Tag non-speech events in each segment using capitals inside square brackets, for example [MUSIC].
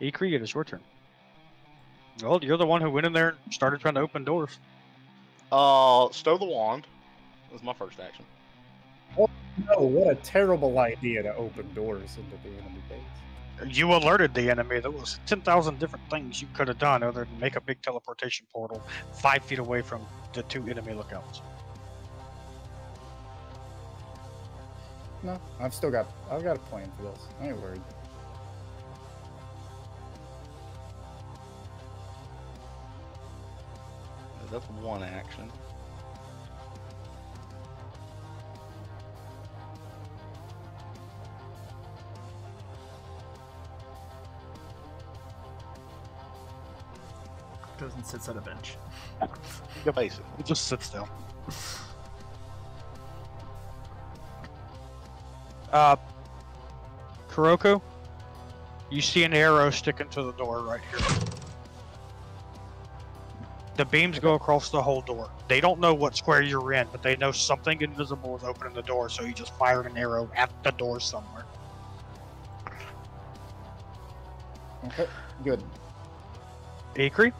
Ikrie, it is your turn. Well, you're the one who went in there and started trying to open doors. Uh, stow the wand. That Was my first action. Oh no, what a terrible idea to open doors into the enemy base. You alerted the enemy. There was 10,000 different things you could have done other than make a big teleportation portal five feet away from the two enemy lookouts. No, I've still got I've got a plan for this. I ain't worried. That's one action. Goes and sits at a bench. Basically. It just sits down. Uh, Kuroku, you see an arrow sticking to the door right here. The beams go across the whole door. They don't know what square you're in, but they know something invisible is opening the door, so he just fired an arrow at the door somewhere. Okay, good. Ikrie,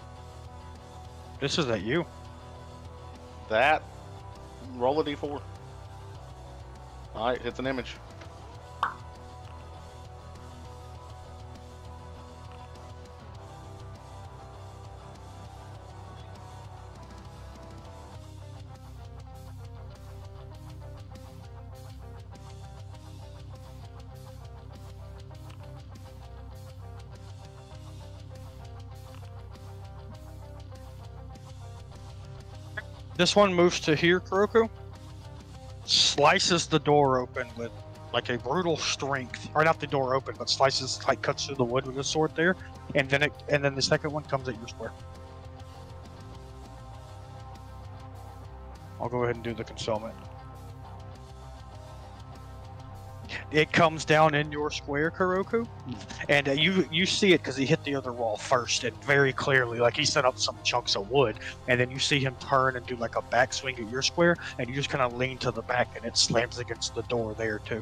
this is at you. That. Roll a d4. Alright, hits an image. This one moves to here, Kuroku. Slices the door open with like a brutal strength. Or not the door open, but slices like cuts through the wood with a sword there. And then it and then the second one comes at your square. I'll go ahead and do the concealment. It comes down in your square, Kuroku, and uh, you you see it because he hit the other wall first, and very clearly, like he set up some chunks of wood, and then you see him turn and do like a backswing at your square, and you just kind of lean to the back, and it slams against the door there too.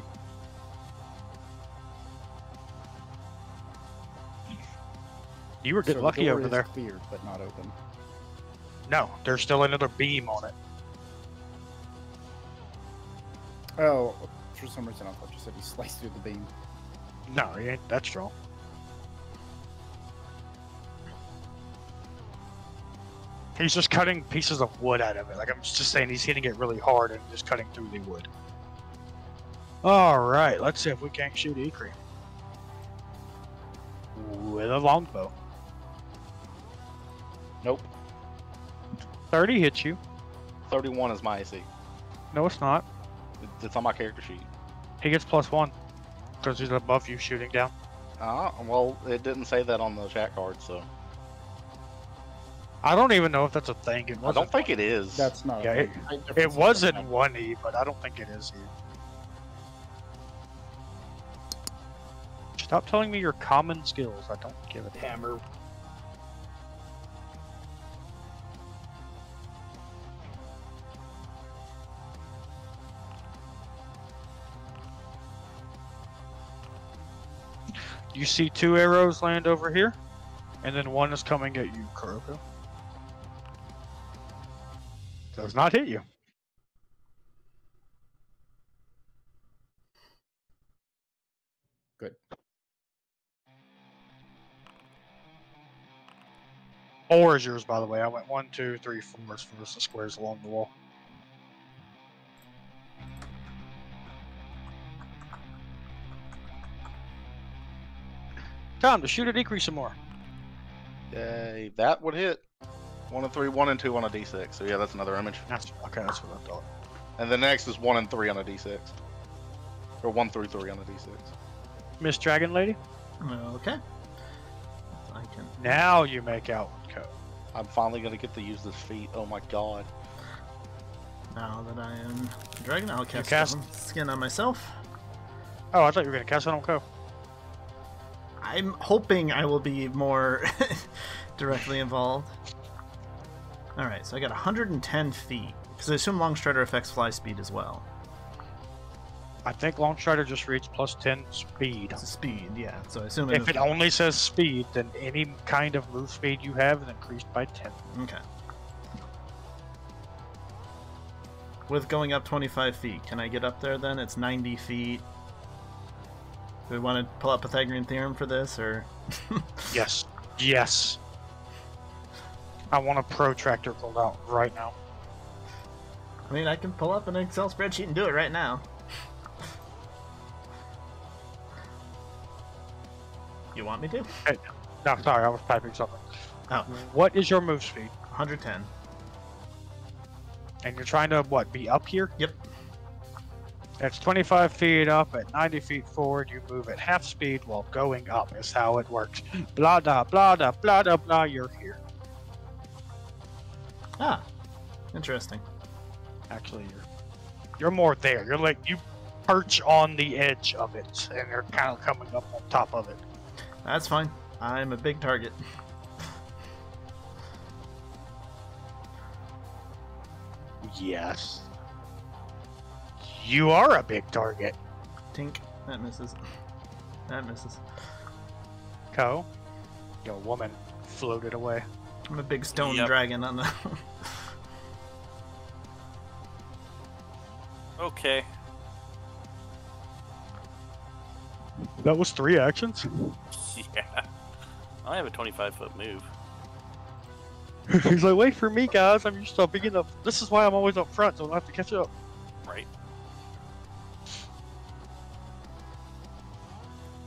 You were So getting the lucky door over there. Cleared, but not open. No, there's still another beam on it. Oh, for some reason I thought you said he sliced through the beam. No, he ain't that strong. He's just cutting pieces of wood out of it. Like I'm just saying, he's hitting it really hard and just cutting through the wood. All right, let's see if we can't shoot Ikrie with a longbow. Nope. Thirty hits you. 31 is my AC. No, it's not. It's on my character sheet. He gets plus one because he's above you shooting down. Uh, well, it didn't say that on the chat card, so. I don't even know if that's a thing. It I wasn't. don't think it is. That's not. a Yeah, it- thing. I- It was is in one E, but I don't think it is here. Stop telling me your common skills. I don't give a damn. hammer. You see two arrows land over here, and then one is coming at you, Kuroko. Does not hit you. Good. Four is yours, by the way. I went one, two, three, four for the squares along the wall. Time to shoot at Ikrie some more. Yay, that would hit. One and three, one and two on a d6. So yeah, that's another image. That's okay. That's what I thought. And the next is one and three on a d6. Or one through three on a d6. Miss Dragon Lady. Okay. I can. Now you make out code. I'm finally gonna get to use this feat. Oh my god. Now that I am a dragon, I'll cast, cast- skin on myself. Oh, I thought you were gonna cast it on Ko. I'm hoping I will be more [LAUGHS] directly involved. All right, so I got 110 feet because I assume long strider affects fly speed as well. I think Long Strider just reads plus 10 speed. Speed, yeah. So I assume If it only says speed, then any kind of move speed you have is increased by 10. Okay. With going up 25 feet, can I get up there then? It's 90 feet. Do we want to pull up Pythagorean theorem for this, or [LAUGHS] Yes. Yes. I want a protractor pulled out right now. I mean, I can pull up an Excel spreadsheet and do it right now. You want me to? Hey, No, sorry, I was typing something. Oh. What is your move speed? 110. And you're trying to, what, be up here? Yep. It's 25 feet up at 90 feet forward. You move at half speed while going up, is how it works. Blah, blah, blah, blah, blah, blah, blah. You're here. Ah, interesting. Actually, you're you're more there. You're like you perch on the edge of it, and they're kind of coming up on top of it. That's fine. I'm a big target. Yes. You are a big target, Tink. That misses. That misses. Ko. Your woman floated away. I'm a big stone Yep. dragon on the. [LAUGHS] Okay. That was three actions. [LAUGHS] Yeah. I have a 25 foot move. [LAUGHS] He's like, wait for me, guys. I'm just to being enough. This is why I'm always up front, so I don't have to catch up.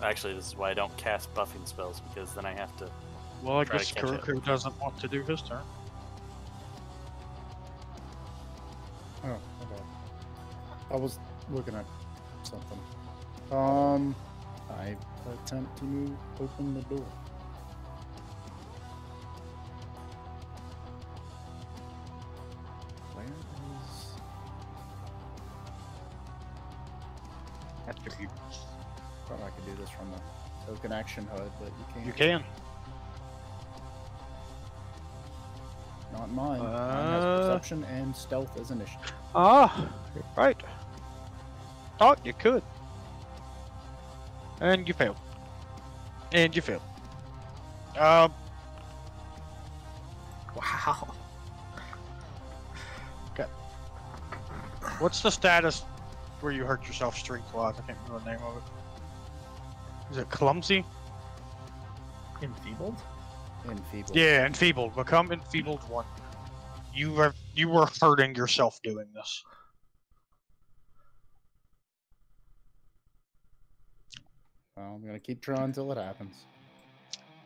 Actually, this is why I don't cast buffing spells because then I have to. Well, I Try guess catch. Kuroku doesn't want to do his turn. Oh, okay. I was looking at something. Um, I attempt to move, open the door. Token action HUD, but you can't. you can. Not mine. mine Uh, has perception and stealth as initiative. Ah, you're right. Thought you could. And you failed. And you failed. Um, wow. Okay. what's the status where you hurt yourself strength wise? I can't remember the name of it. Is it clumsy? Enfeebled? Enfeebled. Yeah, enfeebled. Become enfeebled one. You were you were hurting yourself doing this. Well, I'm gonna keep trying until it happens,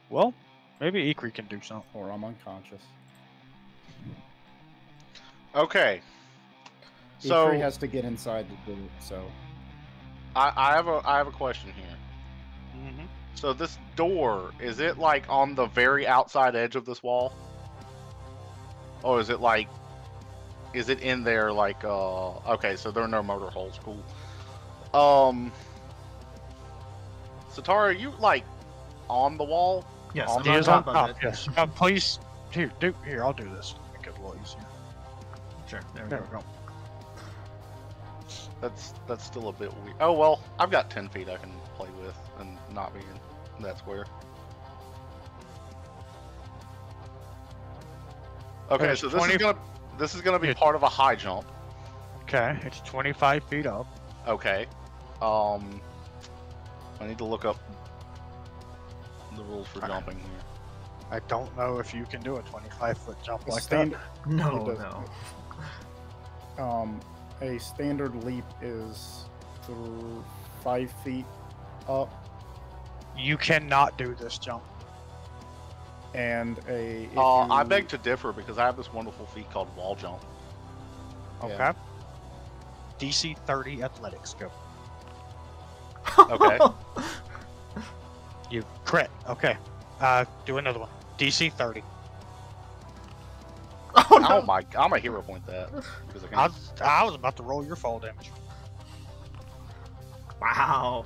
Well, maybe Ikrie can do something. or I'm unconscious. Okay. So So he has to get inside to do it. So I, I have a I have a question here. Mm-hmm. So this door is it like on the very outside edge of this wall, or is it like, is it in there like uh? Okay, so there are no murder holes. Cool. Um. Setari, you like on the wall? Yes, On I'm He on is on top of it. Yes. Uh, please, here, do here. I'll do this. Make it a little easier. Sure, there we There go. go. That's that's still a bit weird. Oh well, I've got ten feet I can play with and not be in that square. Okay, so this 20 is gonna this is gonna be Yeah. part of a high jump. Okay, it's 25 feet up. Okay. Um, I need to look up the rules for jumping here. I don't know if you can do a 25 foot jump a like stand- No, no. [LAUGHS] um, a standard leap is th- five feet up, that. You cannot do this jump. and a. if Uh, I beg to differ because I have this wonderful feat called wall jump. Okay. Yeah. DC 30 athletics go. [LAUGHS] Okay. You crit. Okay. Uh, do another one. DC 30. [LAUGHS] oh no. Oh no! my! I'm a hero point that because I I I was about to roll your fall damage. Wow.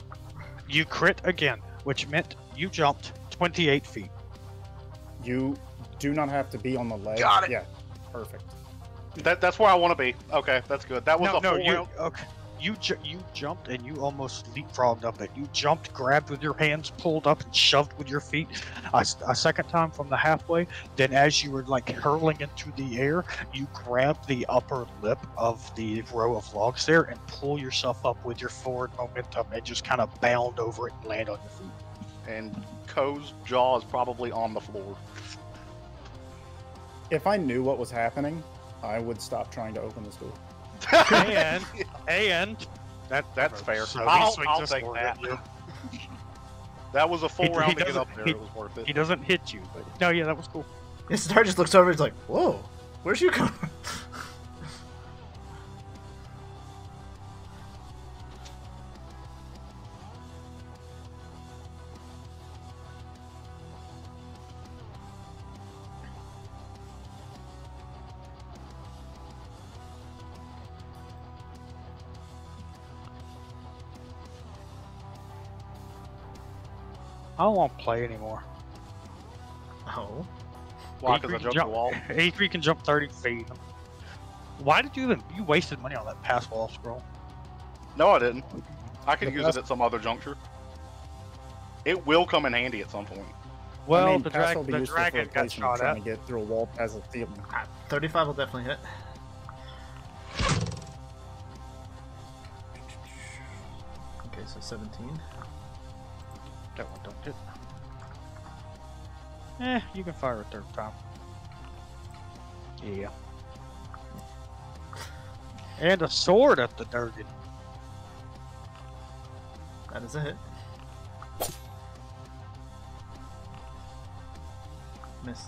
You crit again, which meant you jumped 28 feet. You do not have to be on the ledge. Got it. Yeah, perfect. That, that's where I want to be. Okay, that's good. That was No, a no, full you round. okay? You ju- you jumped and you almost leapfrogged up it. You jumped, grabbed with your hands, pulled up, and shoved with your feet. a second time from the halfway. Then, as you were like hurling into the air, you grab the upper lip of the row of logs there and pull yourself up with your forward momentum and just kind of bound over it and land on your feet. And Ko's jaw is probably on the floor. If I knew what was happening, I would stop trying to open this door. And and [LAUGHS] that That's fair. So I'll, swings I'll take that. [LAUGHS] That was a full He- he round to get up there. he- it was worth it. He doesn't hit you, but no, yeah, that was cool. Yeah, Star just looks over. He's like, "Whoa, where'd you come?" Don't want to play anymore. Oh, Why? He Because I freaking jumped the wall. [LAUGHS] A3 can jump 30 feet. Why did you even you wasted money on that pass wall scroll? No, I didn't. I could use it at some other juncture. It will come in handy at some point. Well, I mean, the, pass drag, will be the useful for dragon got replacement, shot trying at. to get through a wall as a field. Ah, 35 will definitely hit. Okay, so 17. That one don't hit. Eh, you can fire a third time. Yeah. And a sword at the Durgan. That is a hit. Miss.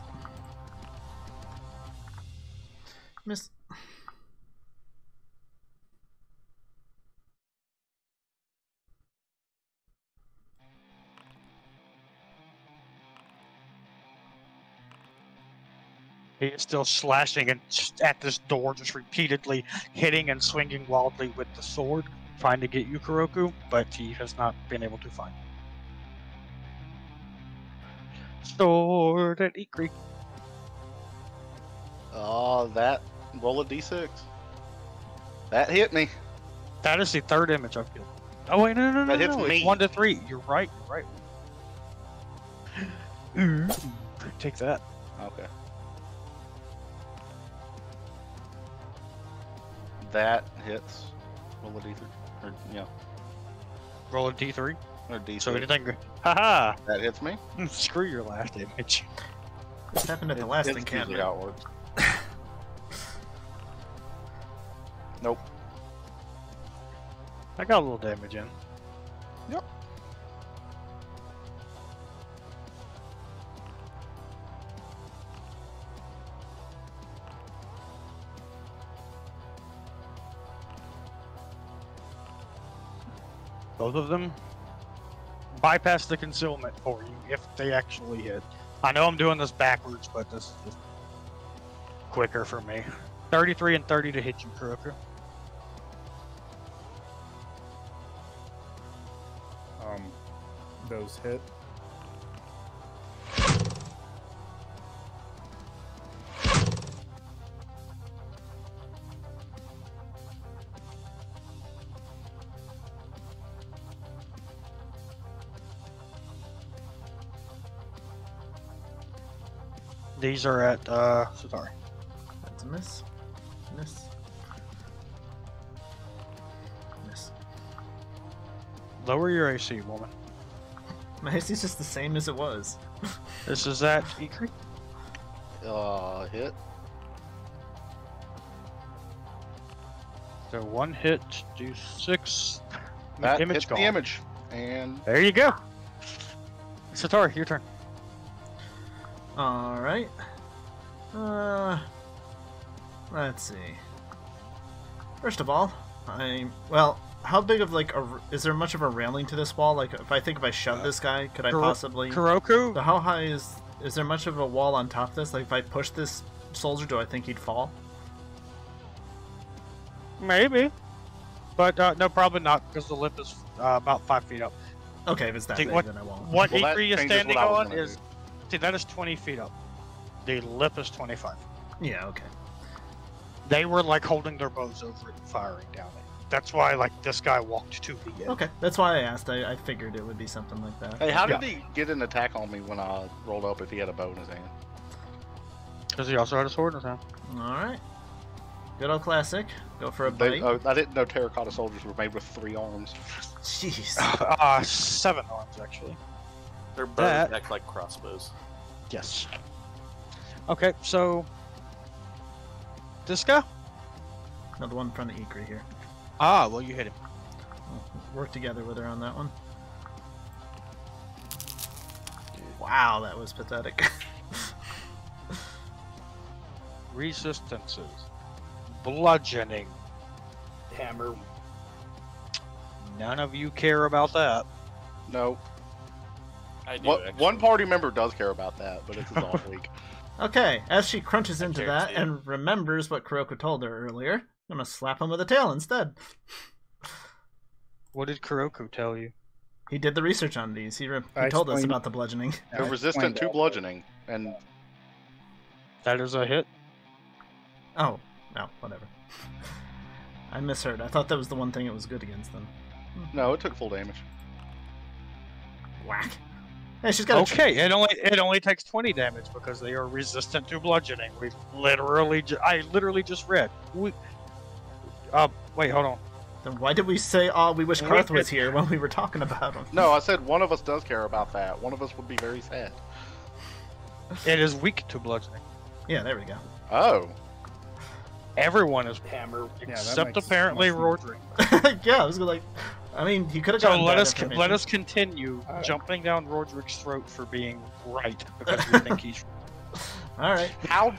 Miss. He is still slashing and at this door, just repeatedly hitting and swinging wildly with the sword, trying to get you, Kuroku, but he has not been able to find. Sword at Ikrie. Oh, that roll a d6. That hit me. That is the third image I've killed. Oh wait, no, no, no, That no. It's one to three. You're right. You're right. Ooh, Take that. Okay. That hits. Roll a d3. Or, yeah, Roll a d3. or d6. So anything. Haha. That hits me. [LAUGHS] Screw your last image. This happened at the last it's usually encampment. how it nope. I got a little damage in. Yep. Both of them bypass the concealment for you if they actually hit. I know I'm doing this backwards, but this is just quicker for me. 33 and 30 to hit you, Kuroku. Um, those hit. These are at, uh, sorry. That's a miss. Miss. Miss. Lower your AC, woman. My AC's just the same as it was. This is at Ikrie. [LAUGHS] Uh, hit. So one hit, do six. That image hits gone. the image. And There you go. [LAUGHS] Setari, your turn. Alright. Uh. Let's see. First of all, I. Well, how big of like a... Is there much of a railing to this wall? Like, if I think if I shove this guy, could I Kuro- possibly. Kuroku, So how high is. Is there much of a wall on top of this? Like, if I push this soldier, do I think he'd fall? maybe. But uh, no, probably not, because the lip is uh, about five feet up. Okay, if it's that See, big, what- then I won't. What Well, that Ikrie is standing what I was on gonna is. Do. See, that is 20 feet up. The lip is 25. Yeah, okay. They were like holding their bows over it and firing down it. that's why like this guy walked to the end. Okay, that's why I asked. I, I figured it would be something like that. Hey, how Yeah. did he get an attack on me when I rolled up if he had a bow in his hand? Because he also had a sword in his hand. All right. Good old classic. Go for a They, bite. oh, I didn't know terracotta soldiers were made with three arms. Jeez. [LAUGHS] Uh, seven arms actually. Their bows That- act like crossbows. Yes. Okay, so this guy. Another one in front of Ikrie here. Ah, well, you hit him. We'll work together with her on that one. Wow, that was pathetic. [LAUGHS] Resistances, bludgeoning. Hammer. None of you care about that. No, I do. one, one party member does care about that, but it's his off [LAUGHS] week. okay, as she crunches into that too. and remembers what Kuroku told her earlier, I'm gonna slap him with a tail instead. What did Kuroku tell you? He did the research on these. He, re- he told us about the bludgeoning. I They're resistant to bludgeoning, and That is a hit. Oh, no, whatever. [LAUGHS] I misheard. I thought that was the one thing it was good against them. Hmm. no, it took full damage. Whack. Hey, she's got a Okay, it only it only takes twenty damage because they are resistant to bludgeoning. We literally, ju- I literally just read. We, uh, wait, hold on. Then why did we say, "Oh, we wish We Karth was here" when we were talking about him? No, I said one of us does care about that. One of us would be very sad. It is weak to bludgeoning. Yeah, there we go. Oh, Everyone is Hammer. that except apparently much more- Rordrik. [LAUGHS] yeah, I was like, I mean, he could have So gotten let that us let us continue Uh, jumping down Rordrik's throat for being right because we think he's. [LAUGHS] All right. how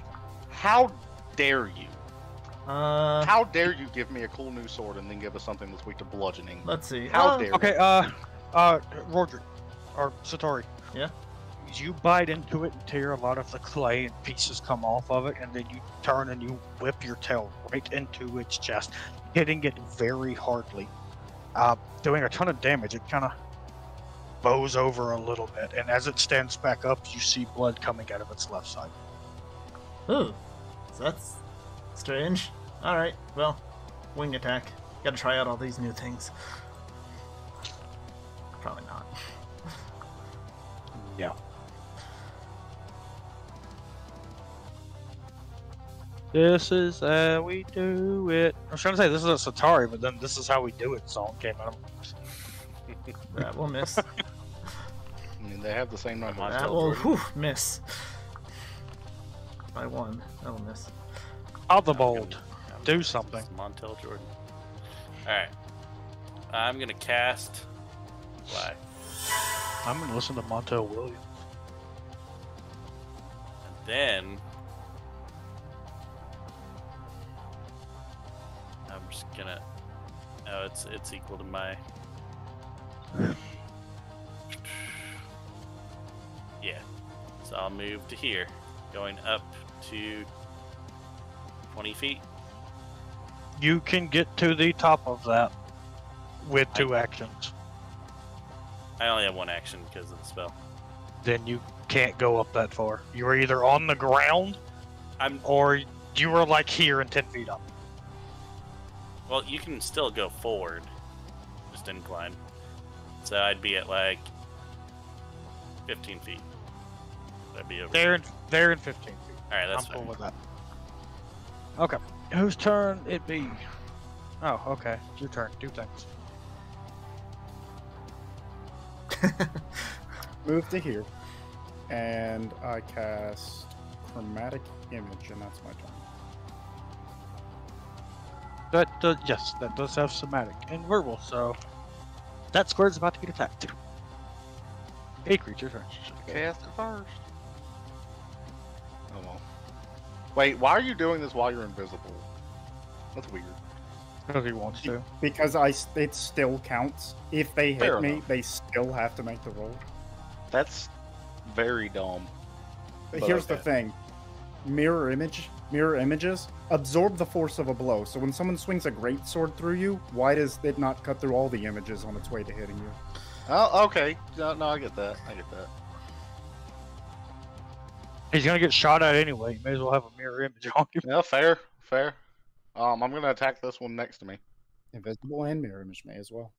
how dare you? Uh, How dare you give me a cool new sword and then give us something that's weak to bludgeoning? let's see. How Uh, dare Okay, uh, uh, Rordrik or Setari. Yeah? You bite into it and tear a lot of the clay and pieces come off of it, and then you turn and you whip your tail right into its chest, hitting it very hardly, uh, doing a ton of damage. It kind of bows over a little bit, and as it stands back up, you see blood coming out of its left side. Ooh, so that's strange. All right. Well, wing attack. Got to try out all these new things. Probably not. Yeah. This is how we do it. I was trying to say this is a Setari, but then this is how we do it song came out. [LAUGHS] That will miss. [LAUGHS] I mean, they have the same number. Montel that will Jordan. whew, miss. By one. That will miss. Other I'm bold. Do something. Montel Jordan. Alright. I'm gonna cast Fly. I'm gonna listen to Montel Williams. And then just gonna Oh it's it's equal to my Yeah. So I'll move to here. Going up to twenty feet. You can get to the top of that with two actions. I only have one action because of the spell. Then you can't go up that far. You're either on the ground I'm or you are like here and ten feet up. Well, you can still go forward, just incline. So I'd be at like 15 feet. That'd be over. They're in, they're in 15 feet. All right, that's I'm fine. cool with that. Okay. Whose turn it be? Oh, okay. Your turn. Do things. [LAUGHS] Move to here, and I cast Chromatic Image, and that's my turn. That does, yes, that does have somatic and verbal, so that square's about to get attacked. Hey, creature turn. Cast it first. Oh well. Wait, why are you doing this while you're invisible? That's weird. Because he wants to. Because I, s- it still counts. If they hit Fair me, enough. they still have to make the roll. That's very dumb. But But here's the thing: mirror image, mirror images absorb the force of a blow. So when someone swings a great sword through you, why does it not cut through all the images on its way to hitting you? Oh, okay. No, no, I get that. I get that. He's gonna get shot at anyway. You may as well have a mirror image on him. Yeah, fair, fair. Um, I'm gonna attack this one next to me. Invisible and mirror image may as well.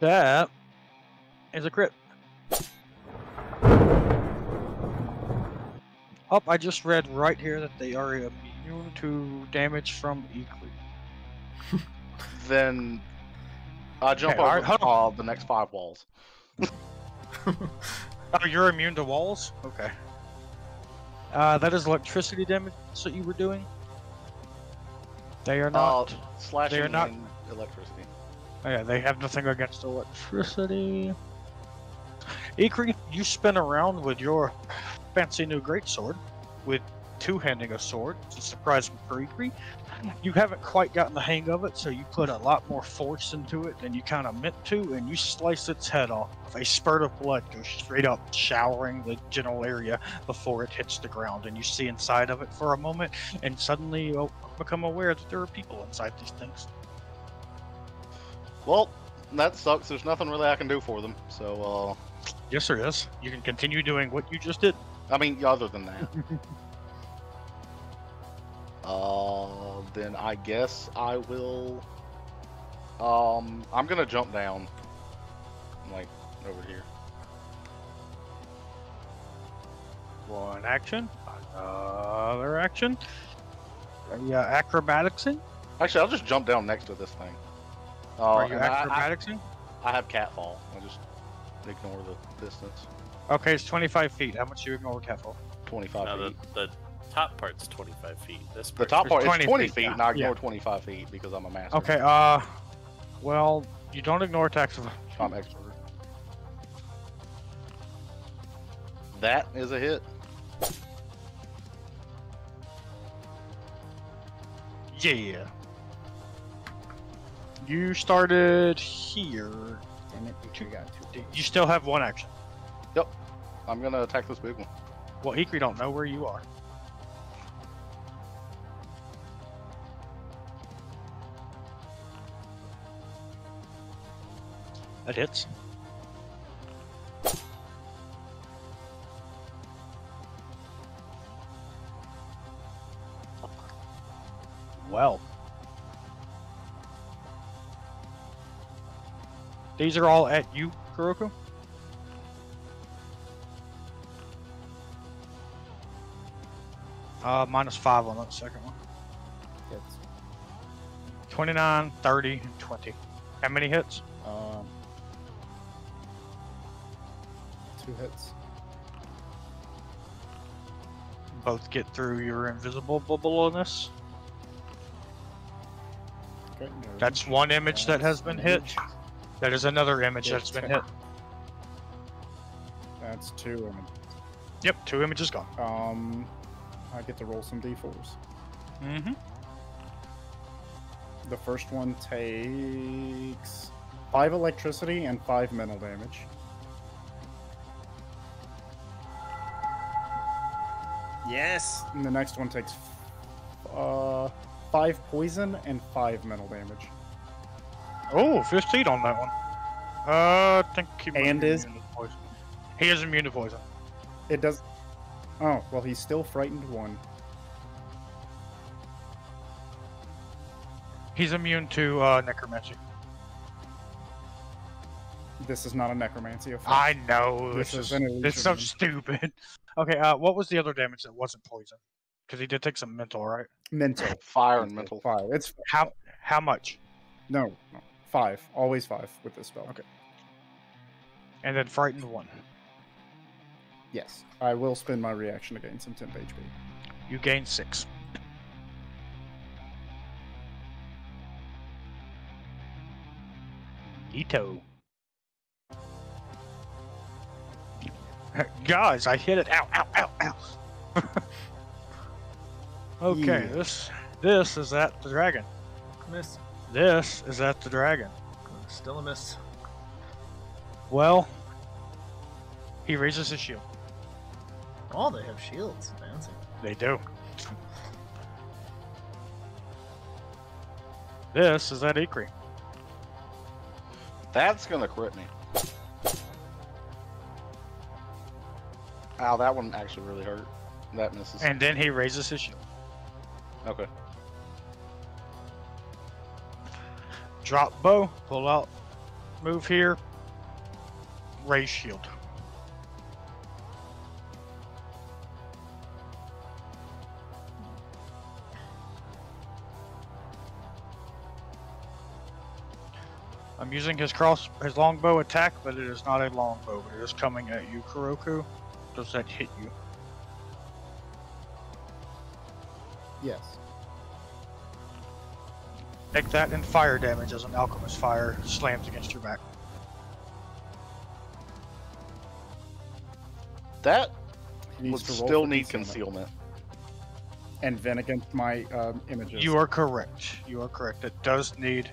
That is a crit. Up, I just read right here that they are immune to damage from Ikrie. [LAUGHS] Then I jump Okay, alright, over hold uh, the next five walls. [LAUGHS] Oh, you're immune to walls? Okay. Uh, that is electricity damage that you were doing? They are not. uh, slashing they are not- electricity. Oh, yeah, they have nothing against electricity. Ikrie, you spin around with your fancy new greatsword, with two handing a sword. It's a surprise for Ikrie. You haven't quite gotten the hang of it, so you put a lot more force into it than you kind of meant to, and you slice its head off. A spurt of blood goes straight up, showering the general area before it hits the ground, and you see inside of it for a moment, and suddenly you become aware that there are people inside these things. Well, that sucks. There's nothing really I can do for them. So, Uh... Yes, there is. You can continue doing what you just did. Uh, I mean, other than that. [LAUGHS] uh, then I guess I will. Um, I'm gonna jump down, like over here. One action, another action. Yeah, acrobaticsing. Actually, I'll just jump down next to this thing. Uh, Are you and I, I, acrobaticsing? I have catfall. I just ignore the distance. Okay, it's 25 feet. How much do you ignore catfall? 25 No, the, feet. the top part's 25 feet. This The part, top part There's is 20 20 feet, feet, yeah, and I ignore yeah. 25 feet because I'm a master. Okay, uh, well, you don't ignore attacks of. I'm expert. That is a hit. Yeah. You started here. Damn it, you got two. You still have one action. I'm gonna attack this big one. Well, Ikrie don't know where you are. That hits. Well. These are all at you, Kuroku? Uh, minus five on that second one. Hits. 29, 30, and 20. How many hits? Um, two hits. Both get through your invisible bubbleness. Okay, no. That's one image that has been hit. That is another image that's been hit. That's two. images. Yep, two images gone. um, I get to roll some d4s. Mm-hmm. The first one takes five electricity and five mental damage. Yes. And the next one takes uh, five poison and five mental damage. Oh, 15 on that one. Uh, I think he And is- immune to poison. He is immune to poison. It does. Oh, well, he's still frightened one. He's immune to uh, necromancy. This is not a necromancy effect. I know. This This, is is, an it's so stupid. [LAUGHS] Okay, uh, what was the other damage that wasn't poison? Because he did take some mental, right? Mental. [LAUGHS] Fire and mental. Fire. It's How how much? no, no, five. Always five with this spell. Okay. And then frightened one. Yes, I will spend my reaction to gain some temp HP. You gain six. Ito. [LAUGHS] Guys, I hit it. Ow, ow, ow, ow. [LAUGHS] okay, Yeah. this this is at the dragon. Miss. This is at the dragon. Still a miss. Well, he raises his shield. Oh, they have shields. Fancy. They do. this is that Ikrie. That's gonna crit me. Ow, that one actually really hurt. That misses. And then he raises his shield. Okay. Drop bow, pull out, move here, raise shield. I'm using his cross, his longbow attack, but it is not a longbow. It is coming at you, Kuroku. Does that hit you? Yes. Take that and fire damage as an alchemist fire slams against your back. That He would still need concealment. And vent against my um, images. You are correct. You are correct. It does need.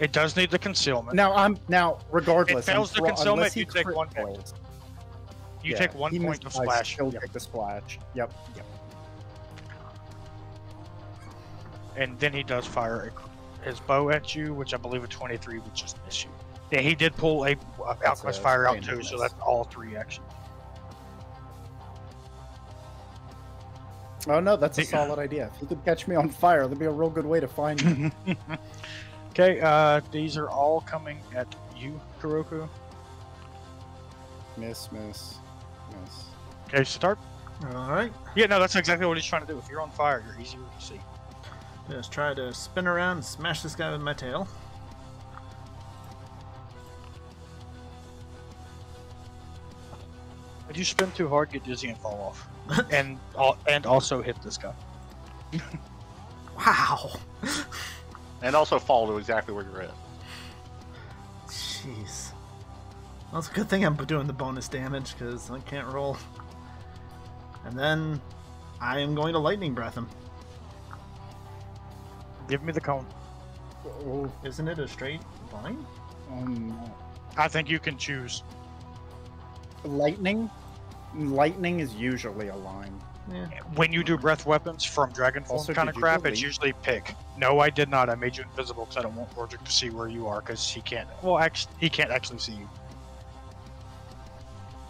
It does need the concealment. now. I'm now regardless. It fails the concealment, unless you take one point. you Yeah, take one point of splash. Still Yep. take the splash. Yep. Yep. And then he does fire his bow at you, which I believe a 23 would just miss you. Yeah, he did pull a, uh, a alchemist fire out too, so that's all three actions. Oh no, that's a The- solid idea. If you could catch me on fire, that'd be a real good way to find me. [LAUGHS] [LAUGHS] okay, uh, these are all coming at you, Kuroku. miss, miss, miss. Okay, start. All right. Yeah, no, that's exactly what he's trying to do. If you're on fire, you're easier to see. Just try to spin around and smash this guy with my tail. If you spin too hard, get dizzy and fall off, [LAUGHS] and al- and also hit this guy. Wow. [LAUGHS] And also fall to exactly where you're at. Jeez. Well, it's a good thing I'm doing the bonus damage because I can't roll. And then I am going to lightning breath him. Give me the cone. Oh, Isn't it a straight line? um, I think you can choose. lightning. Lightning is usually a line. Yeah. When you do breath weapons from Dragon Form Also, kind of crap, it's usually pick. No, I did not. I made you invisible because I don't want Rordrik to see where you are because he can't. Well, actually, he can't actually see you.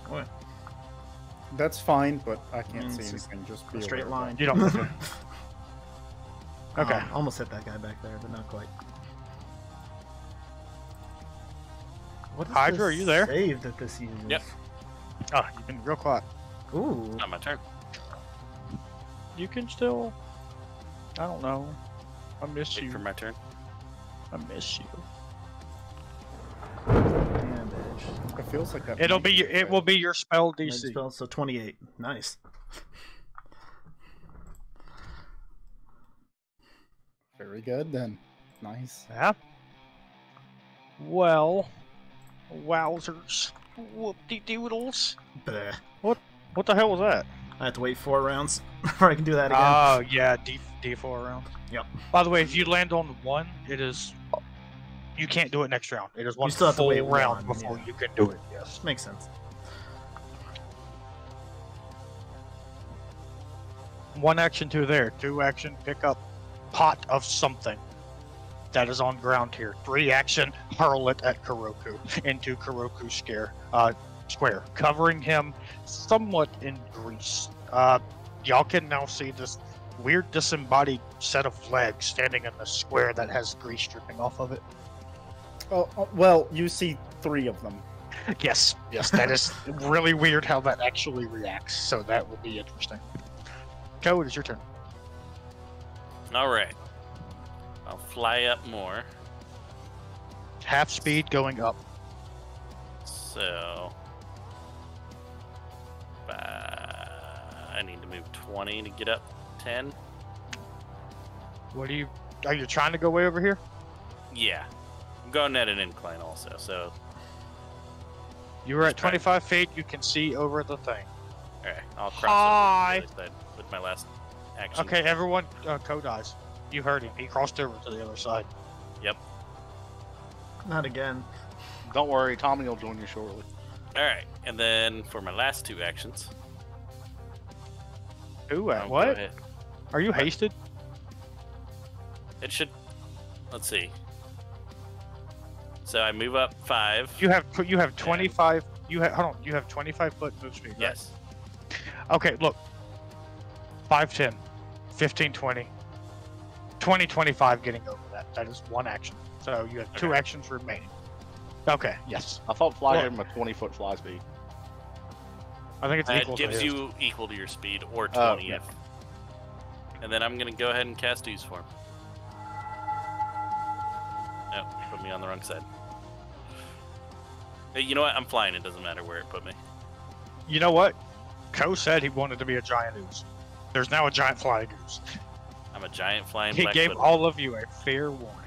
What? That's fine, but I can't Mm, see it's anything. Just be A straight aware of line. You don't. [LAUGHS] okay. Okay. Um, almost hit that guy back there, but not quite. What is Hydra, the are you there? Save that this uses. Yep. Oh, you've been real quiet. Ooh. Not my turn. You can still. I don't know. I miss Wait you. for my turn. I miss you. Damage. It feels like that. It'll might be. It will be your spell Might DC. Spell, so 28. Nice. very good then. Nice. Yeah. Well, wowzers. Whoop-de doodles. Bleh. What the hell was that? I have to wait four rounds [LAUGHS] before I can do that again. Oh yeah, D D four round. Yep. By the way, if you land on one, it is you can't do it next round. It is one you still have to wait round one, before yeah. you can do it. Yes. Makes sense. One action, two there. Two action, pick up pot of something that is on ground here. Three action, hurl it at Kuroku into Kuroku's scare uh, square, covering him somewhat in grease. Uh, y'all can now see this weird disembodied set of legs standing in the square that has grease dripping off of it. Oh, oh, well, you see three of them. Yes, yes, that is [LAUGHS] really weird how that actually reacts. So that will be interesting. Code, it's your turn. All right. I'll fly up more. Half speed going up. So. Uh, I need to move 20 to get up 10. What do you? Are you trying to go way over here? Yeah. I'm going at an incline also, so. You were at Just trying- 25 feet. You can see over the thing. Alright, I'll cross Hi. over to the side with my last action. Okay, everyone, uh, code eyes. You heard him. He crossed over to the other side. Yep. Not again. Don't worry, Tommy will join you shortly. Alright, and then for my last two actions. Ooh, uh, at what? Are you hasted? It should. Let's see. So I move up five. You have you have 25. You have hold on. You have 25 foot move speed. Right? Yes. Okay, look. 5, 10, 15, 20, 20, 25 getting over that. That is one action. So you have two Okay. actions remaining. Okay. Yes. I thought fly gave him a 20 foot fly speed. I think it's It equal to gives his. you equal to your speed or Oh, 20 yeah. if. And then I'm gonna go ahead and cast Ooze Form. Nope, put me on the wrong side. Hey, you know what? I'm flying. It doesn't matter where it put me. You know what? Ko said he wanted to be a giant ooze. There's now a giant flying ooze. I'm a giant flying. He black gave widow. all of you a fair warning.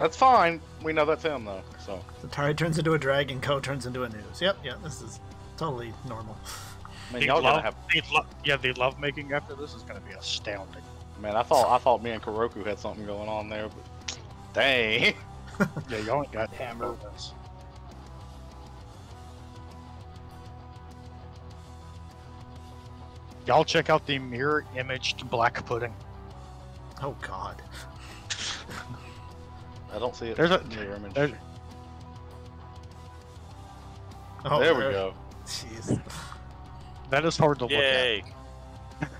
That's fine. We know that's him though. So Atari turns into a dragon, Ko turns into a news. Yep, yeah, this is totally normal. I mean, y'all gotta love, have. the lo- yeah, the love making after this is going to be astounding. Man, I thought I thought me and Kuroku had something going on there, but dang. [LAUGHS] Yeah, you only got hammer this. Y'all check out the mirror imaged black pudding. Oh God. I don't see it. There's a- in the image. there's- Oh, there we go. Jeez. [SIGHS] That is hard to look at. Yay!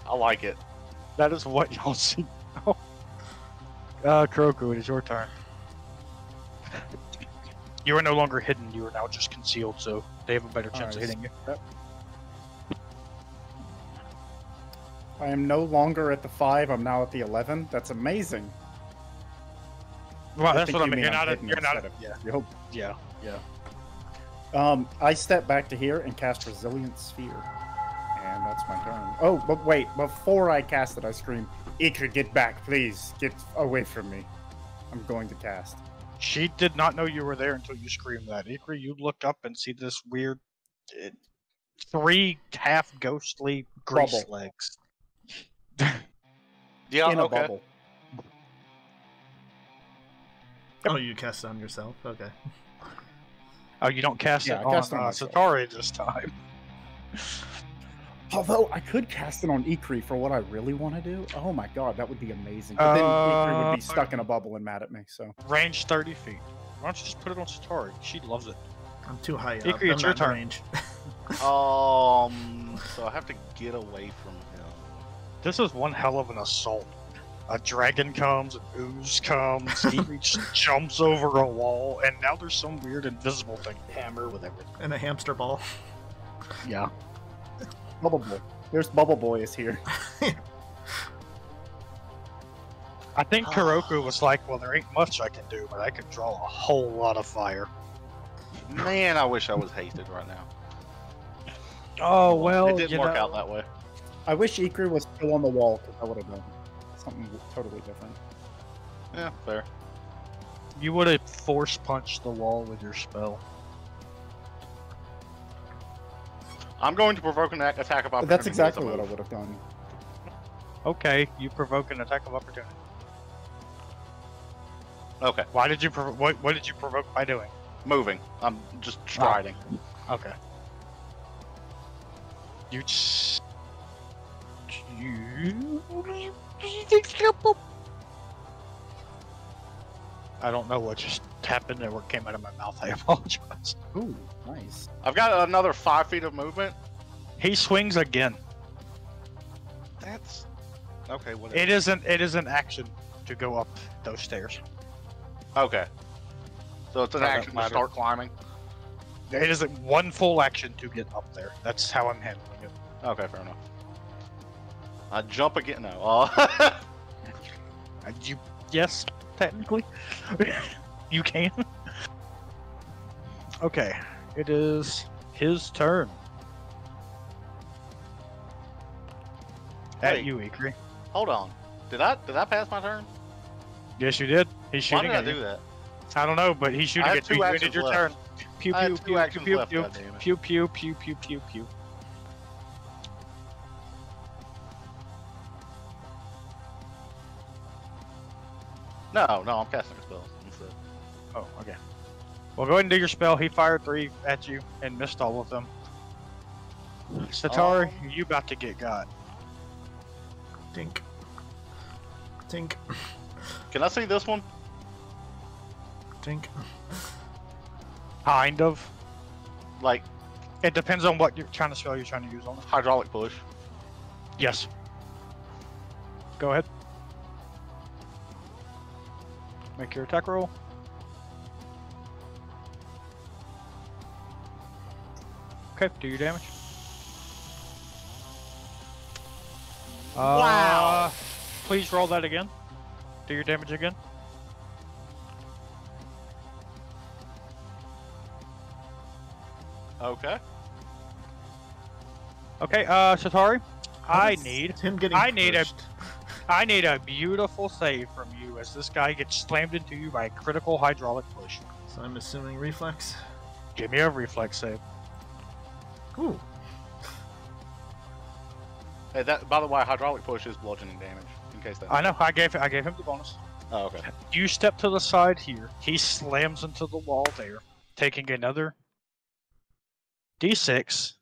I like it. That is what y'all see. now. [LAUGHS] Uh, Kuroku, it is your turn. You are no longer hidden. You are now just concealed, so they have a better chance of hitting you. I am no longer at the five. I'm now at the eleven. That's amazing. Well, that's think what I you mean. You're mean I'm not. A, you're not. A, instead yeah. Yo, Yeah. Yeah. Um, I step back to here and cast Resilient Sphere, and that's my turn. Oh, but wait! Before I cast it, I scream, "Ikrie, get back, please! Get away from me! I'm going to cast." She did not know you were there until you screamed that. Ikrie, you look up and see this weird, uh, three half ghostly grease Bubble. legs. Yeah. [LAUGHS] in a okay. Bubble. Oh, you cast it on yourself? Okay. Oh, you don't cast Yeah, it I cast on on uh, myself. Setari this time. [LAUGHS] Although I could cast it on Ikrie for what I really want to do. Oh my god, that would be amazing. But then Ikrie would be Uh, stuck in a bubble and mad at me. So Range 30 feet. Why don't you just put it on Setari? She loves it. I'm too high up. Ikrie, I'm it's your turn. range. [LAUGHS] Um. So I have to get away from him. This is one hell of an assault. A dragon comes, an ooze comes, Ikrie [LAUGHS] just jumps over a wall, and now there's some weird invisible thing. Hammer with everything. and a hamster ball. Yeah. Bubble Boy, there's Bubble Boy is here. [LAUGHS] I think Kuroku ah. was like, well, there ain't much I can do, but I can draw a whole lot of fire. Man, I wish I was hasted right now. Oh, well, it didn't you work know, out that way. I wish Ikrie was still on the wall because I would have done something totally different. Yeah, fair. You would have force punched the wall with your spell. I'm going to provoke an attack of opportunity. that's exactly what I would have done. Okay, you provoke an attack of opportunity. Okay, Why did you provoke? What, what did you provoke by doing? moving. I'm just striding. Ah. Okay. You. Just... You. I don't know what just happened there. What came out of my mouth? [LAUGHS] I apologize. Ooh, nice. I've got another five feet of movement. He swings again. That's okay. What It isn't. It is an action to go up those stairs. Okay. So it's an Doesn't action to matter. start climbing. It isn't one full action to get up there. That's how I'm handling it. Okay, fair enough. I jump again. No. [LAUGHS] Uh, You, yes, technically, [LAUGHS] you can. Okay, it is his turn. At Wait. you, Ikrie. hold on. Did I did I pass my turn? Yes, you did. He's shooting. Why shooting did I at you. do that? I don't know, but he's shooting have at you. two You actions ended your left. turn. Pew I pew have two pew actions pew left, pew pew pew pew pew pew pew. No, no, I'm casting a spell instead. Oh, okay. Well, go ahead and do your spell. He fired three at you and missed all of them. Setari, Oh. you about to get got. Tink. Tink. Can I see this one? Tink. Kind of. Like It depends on what you're trying to spell you're trying to use on it. hydraulic push. Yes. Go ahead. Make your attack roll. Okay, do your damage. Wow. Uh, please roll that again. Do your damage again. Okay. Okay, uh, Setari, I need him getting. I need a- pushed. I need a beautiful save from you as this guy gets slammed into you by a critical hydraulic push. So I'm assuming reflex. Give me a reflex save. Ooh. Hey, that by the way, hydraulic push is bludgeoning damage. In case that. I know. I gave I gave him the bonus. Oh, okay. You step to the side here. He slams into the wall there, taking another d6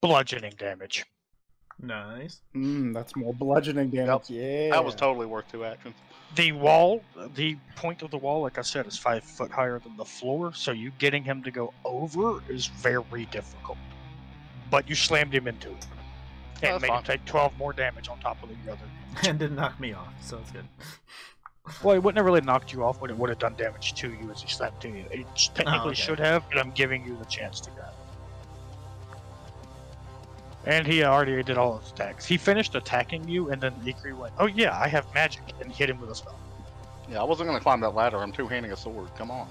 bludgeoning damage. Nice. Mm, that's more bludgeoning damage. Yeah. That was totally worth two actions. The wall, the point of the wall, like I said, is five foot higher than the floor, so you getting him to go over is very difficult. But you slammed him into it. And That's made him take 12 more damage on top of the other. [LAUGHS] and didn't knock me off, so it's good. [LAUGHS] Well, it wouldn't have really knocked you off, but it would have done damage to you as he slapped to you. It technically Oh, okay. should have, but I'm giving you the chance to grab it. And he already did all his attacks. He finished attacking you, and then Ikrie went, "Oh yeah, I have magic," and hit him with a spell. Yeah, I wasn't gonna climb that ladder. I'm two handing a sword. Come on.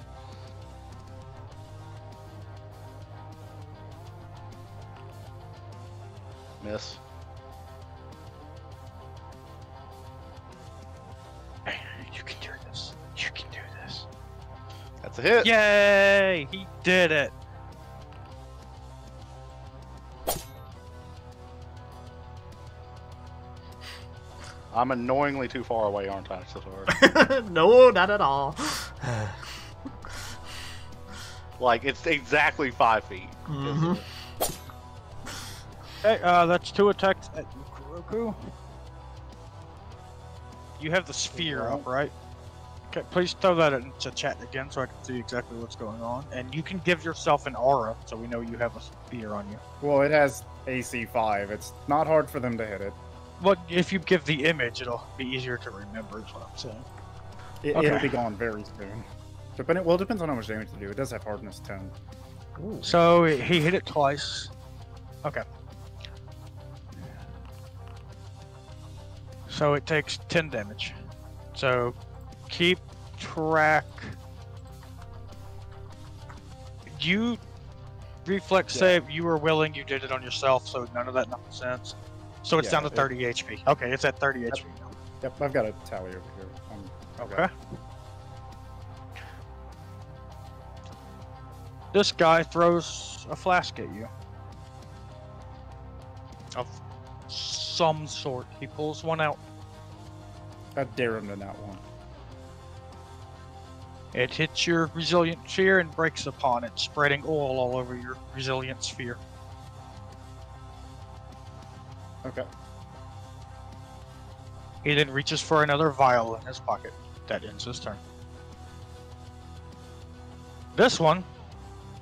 Miss. You can do this. You can do this. That's a hit. Yay! He did it. I'm annoyingly too far away, aren't I, Sator? [LAUGHS] no, not at all. like it's exactly five feet. Mhm. Okay, uh, that's two attacks at Kuroku. You have the sphere up, right? Okay, please throw that into chat again so I can see exactly what's going on. And you can give yourself an aura so we know you have a sphere on you. Well, it has AC five. It's not hard for them to hit it. Well, if you give the image, it'll be easier to remember, is what I'm saying. it Okay. It'll be gone very soon. Depending, well, it depends on how much damage to do. It does have hardness ten. Ooh. So he hit it twice. Okay. So it takes 10 damage. So keep track. You reflex Yeah. save, you were willing, you did it on yourself, so none of that nonsense. So it's Yeah, down to it- 30 HP. Okay, it's at 30 HP now. Yep, I've got a tally over here. Um, Okay. This guy throws a flask at you. Of some sort. He pulls one out. I dare him to not one. It hits your resilient sphere and breaks upon it, spreading oil all over your resilient sphere. Okay. He then reaches for another vial in his pocket. That ends his turn. This one,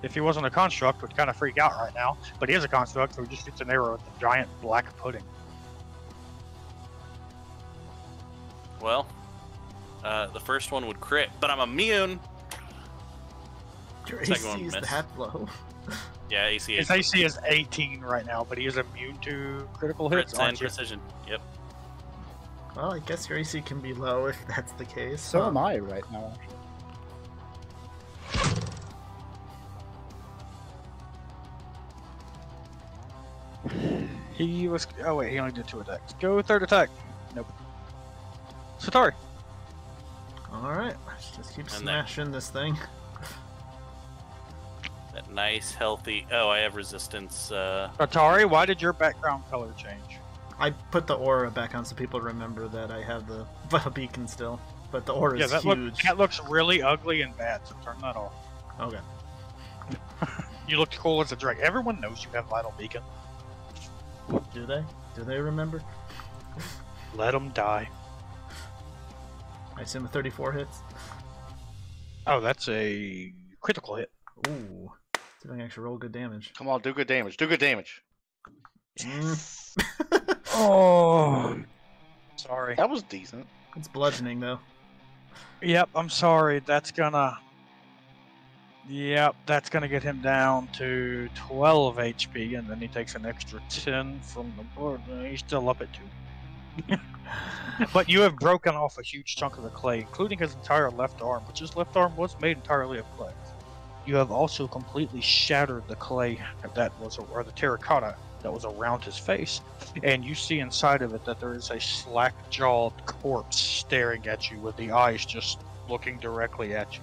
if he wasn't a construct, would kind of freak out right now, but he is a construct, so he just shoots an arrow at the giant black pudding. Well, uh, the first one would crit, but I'm immune. Your Second AC one is that low. Yeah, AC His AC is 18 right now, but he is immune to critical hits. crits and you? precision. Yep. Well, I guess your AC can be low if that's the case. So huh? am I right now. [SIGHS] He was. Oh wait, he only did two attacks. Go third attack. Nope. Setari. All right, let's just keep And that- smashing this thing. That nice, healthy. Oh, I have resistance. Uh, Atari, why did your background color change? I put the aura back on so people remember that I have the [LAUGHS] vital beacon still, but the aura yeah, is that, huge. look, that looks really ugly and bad, so turn that off. Okay. You looked cool as a drake. Everyone knows you have Vital Beacon. Do they? Do they remember? Let them die. I assume a 34 hits. Oh, that's a critical hit. Ooh. See if I can actually roll good damage. Come on, do good damage. Do good damage. Mm. [LAUGHS] Oh. Sorry. That was decent. It's bludgeoning though. Yep, I'm sorry. That's gonna. Yep, that's gonna get him down to 12 HP, and then he takes an extra 10 from the board. and He's still up at two. [LAUGHS] but you have broken off a huge chunk of the clay, including his entire left arm, which his left arm was made entirely of clay. You have also completely shattered the clay that was, or the terracotta that was around his face, and you see inside of it that there is a slack-jawed corpse staring at you with the eyes just looking directly at you.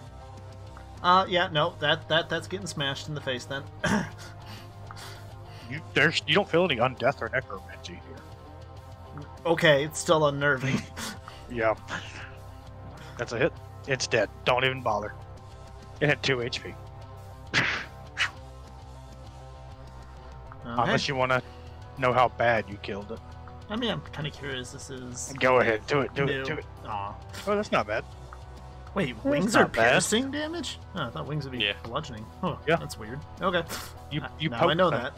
Uh, yeah, no, that that that's getting smashed in the face then. You there's you don't feel any undeath or necromancy here. okay, it's still unnerving. [LAUGHS] Yeah, that's a hit. It's dead. Don't even bother. It had two HP. Okay. Unless you want to know how bad you killed it. I mean, I'm kind of curious. This is Go ahead, do it, do new. it, do it. Aw. Oh, that's not bad. Wait, That's wings are not bad. piercing damage? Oh, I thought wings would be Yeah. bludgeoning. Oh, Yeah. that's weird. Okay, You Uh, you now I know them. that.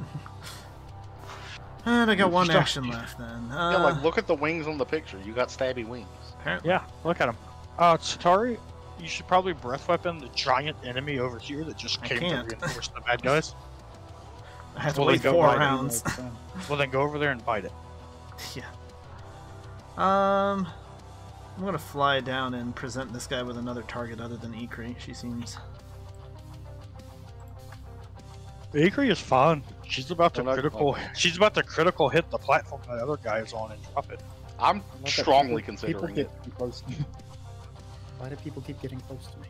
and I got You one start- action left then. Uh, yeah, like look at the wings on the picture. You got stabby wings. apparently. Yeah, look at him. Uh, Setari, you should probably breath weapon the giant enemy over here that just came to reinforce the bad guys. [LAUGHS] I have to Well, wait then go four right in, rounds. [LAUGHS] Well, then go over there and bite it. yeah. Um, I'm gonna fly down and present this guy with another target other than Ikrie. She seems. Ikrie is fine. She's about to Well, that- critical. [LAUGHS] She's about to critical hit the platform the other guy is on and drop it. I'm strongly people- considering people it. get close to me. Why do people keep getting close to me?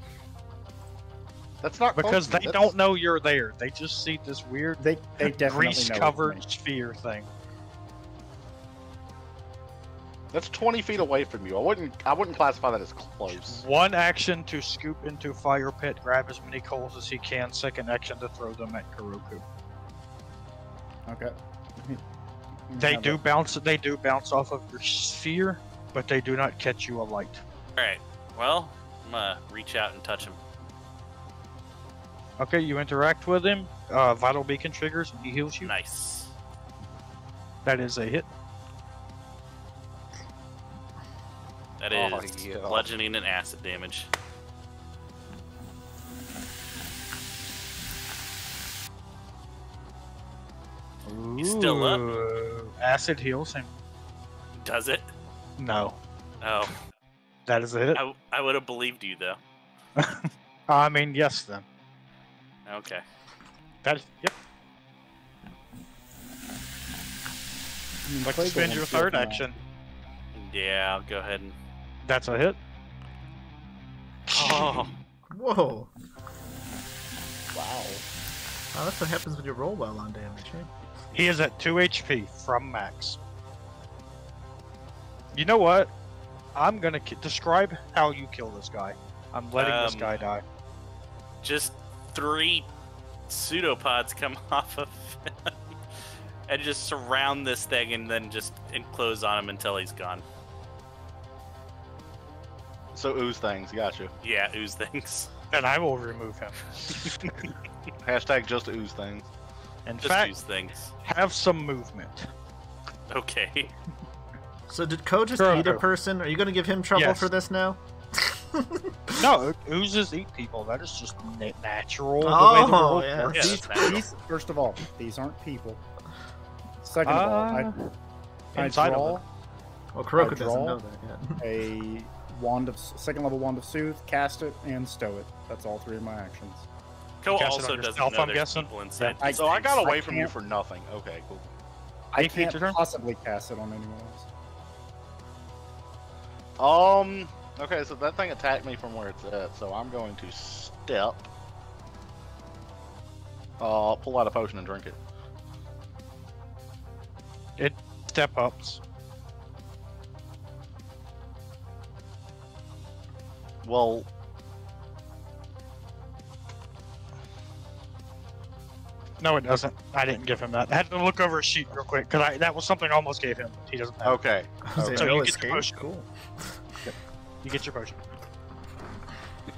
That's not Because to they that's- don't know you're there. They just see this weird They they definitely grease covered me. sphere thing. That's 20 feet away from you. I wouldn't. I wouldn't classify that as close. One action to scoop into fire pit, grab as many coals as he can. Second action to throw them at Kuroku. Okay. They Have do a- bounce. They do bounce off of your sphere, but they do not catch you alight. Alright, well, I'm gonna reach out and touch him. Okay, you interact with him. Uh, vital beacon triggers and he heals you. Nice. That is a hit. That Oh, is yeah. bludgeoning and acid damage. He's still up. Acid heals him. Does it? No, Oh, that is a hit. I, I would have believed you though. [LAUGHS] I mean, yes. Then Okay. that is yep. I mean, Like to spend Golem your third action. Yeah, I'll go ahead and. That's a hit. Oh, Whoa! Wow. Oh, that's what happens when you roll well on damage, right? He is at 2 HP from max. You know what? I'm gonna ki- describe how you kill this guy. I'm letting this Um, guy die. just three pseudopods come [LAUGHS] off of him and just surround this thing and then just enclose on him until he's gone. So ooze things. Got you. Yeah, ooze things. [LAUGHS] And I will remove him. [LAUGHS] Hashtag just ooze things. In Just fact, ooze things. have some movement. Okay. So did Ko just Sure. eat a person? Are you gonna give him trouble Yes. for this now? [LAUGHS] No, oozes eat people. That is just na- natural. the way the Oh, world yeah. works. Yeah, these, natural. these, first of all, these aren't people. Second of all, I, Uh, I inside of draw. Well, Kuroku doesn't draw. know that yet. a wand of second level wand of soothe, cast it, and stow it. That's all three of my actions. Ko also doesn't yourself, know I'm guessing? people inside. I- So I got I away from you for nothing. Okay, cool. I Eight feet can't your turn? possibly cast it on anyone else. Um. Okay, so that thing attacked me from where it's at, so I'm going to step. Uh, pull out a potion and drink it. It step ups. Well, No, it doesn't. I didn't give him that. I had to look over a sheet real quick because that was something I almost gave him. He doesn't have. okay. I was like, okay. So no you get escape? your potion. Cool. [LAUGHS] You get your potion.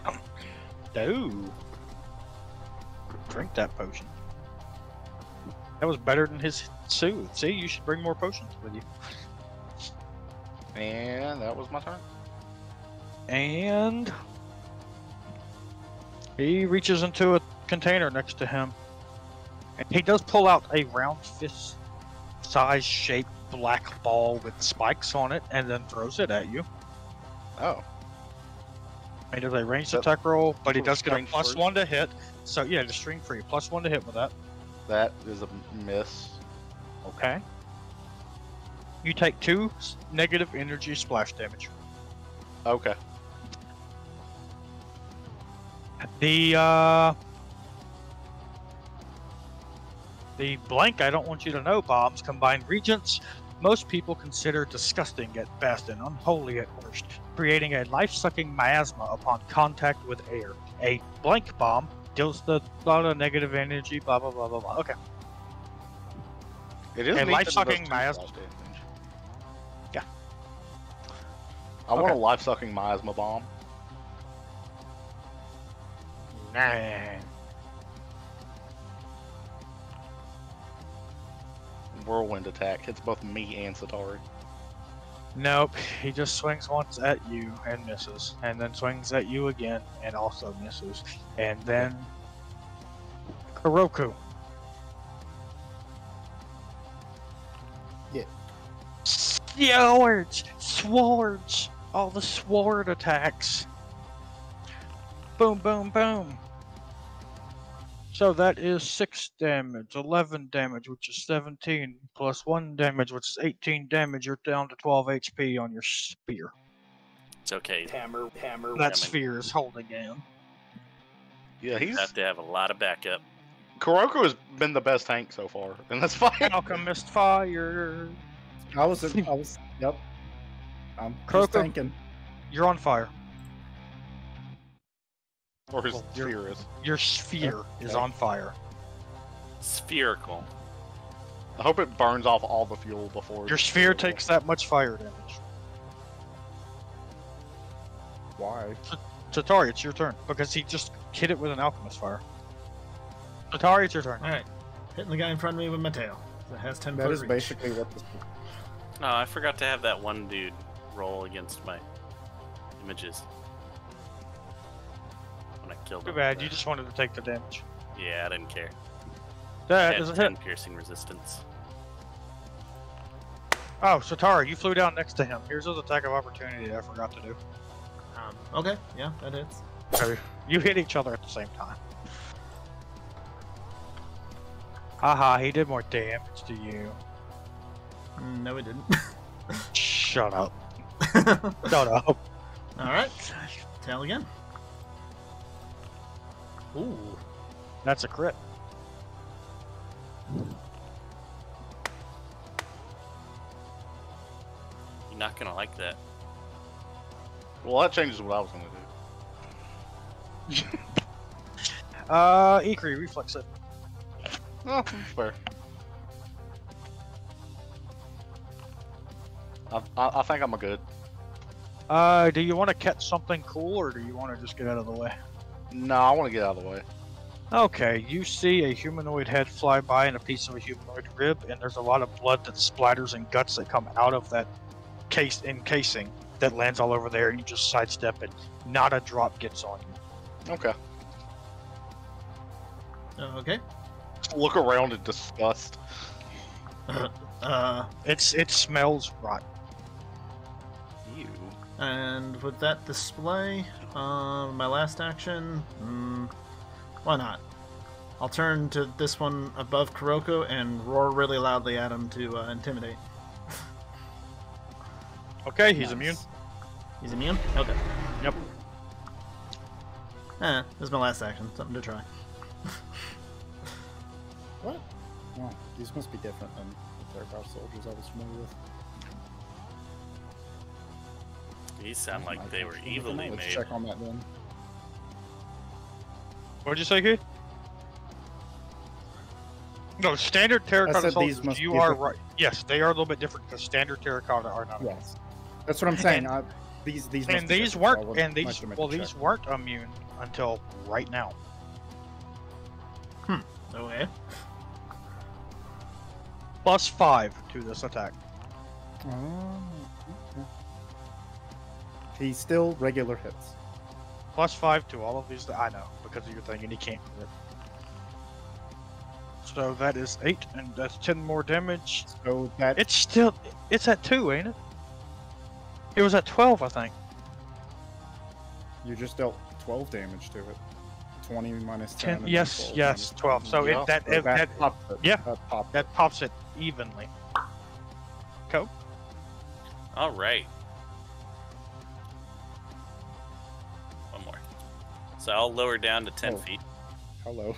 [LAUGHS] Ooh. Drink that potion. That was better than his soothe. See, you should bring more potions with you. And that was my turn. And he reaches into a container next to him. And he does pull out a round fist size shaped black ball with spikes on it and then throws it at you. Oh, He does a ranged So- attack roll, but he does get a plus one to hit. So yeah, just string free. Plus one to hit with that. that is a miss. Okay. You take two negative energy splash damage. Okay. The uh the blank I don't want you to know bombs combine regents most people consider disgusting at best and unholy at worst, creating a life-sucking miasma upon contact with air. A blank bomb deals the lot of negative energy, blah blah blah blah blah. Okay. It is And neat that it does life-sucking miasma. Yeah. I want Okay. a life-sucking miasma bomb. Nah. Whirlwind attack hits both me and Setari. Nope. He just swings once at you and misses, and then swings at you again and also misses, and then Kuroku. Yeah. Swords, swords, all the sword attacks. Boom, boom, boom. So that is 6 damage, 11 damage, which is 17, plus 1 damage, which is 18 damage. You're down to 12 HP on your spear. It's okay. Hammer, hammer. That Coming. sphere is holding in. Yeah, You he's have to have a lot of backup. Kuroku has been the best tank so far, [LAUGHS] and that's fine. Alchemist fire. I was, I was, yep. I'm just Croco. tanking. You're on fire. Or his Well, you're- sphere is. Your sphere is on fire. Spherical. I hope it burns off all the fuel before. Your sphere takes that much fire damage. Why? Setari, it's your turn because he just hit it with an alchemist fire. Setari, it's your turn. All right, hitting the guy in front of me with my tail. That has ten That foot reach. basically what this. No, I forgot to have that one dude roll against my images. When I killed Too him. bad. You just wanted to take the damage. Yeah, I didn't care. That Had is a 10 hit. piercing resistance. Oh, Setari, you flew down next to him. Here's his attack of opportunity I forgot to do. Um, okay, yeah, that hits. So you hit each other at the same time. Haha, he did more damage to you. Mm, No, it didn't. [LAUGHS] Shut up. [LAUGHS] Shut up. All right, tail again. Ooh, That's a crit. You're not gonna like that. Well, that changes what I was gonna do. [LAUGHS] Uh, Ikrie, reflex it. Oh, that's fair. I, I, I think I'm a good. Uh, do you want to catch something cool or do you want to just get out of the way? No, I want to get out of the way. Okay, you see a humanoid head fly by and a piece of a humanoid rib, and there's a lot of blood that splatters and guts that come out of that case encasing that lands all over there, and you just sidestep it. Not a drop gets on you. Okay. Uh, okay. Look around in disgust. Uh, It's it smells rotten. Ew. and with that display, um, my last action, mm, why not? I'll turn to this one above Kuroku and roar really loudly at him to uh, intimidate. [LAUGHS] Okay, he's Nice. immune. He's immune? Okay. Yep. Eh, this is my last action. Something to try. [LAUGHS] What? Oh, these must be different than the Third soldiers I was familiar with. These sound like they were actually- evilly Let's made. check on that then. What'd you say, Keith? No, standard terracotta said these soldiers. must You are different. right. Yes, they are a little bit different because standard terracotta are not. Yes, that's what I'm saying. And- I, these these And these different, weren't. wanted- And these wanted to make well, these check. weren't immune until right now. Hmm. Okay. Plus five to this attack. Oh, okay. He's still regular hits. Plus five to all of these. I know because of your thing, and he can't crit. So that is eight, and that's ten more damage. So that It's still, it's at two, ain't it? It was at twelve, I think. you just dealt 12 damage to it. 20 minus 10. Ten. Yes, yes, minus twelve. 10. So Yeah. it that So it, that, that popped it. yeah. That popped that pops it evenly. Cope. All right. So I'll lower down to 10 Oh. feet. Hello.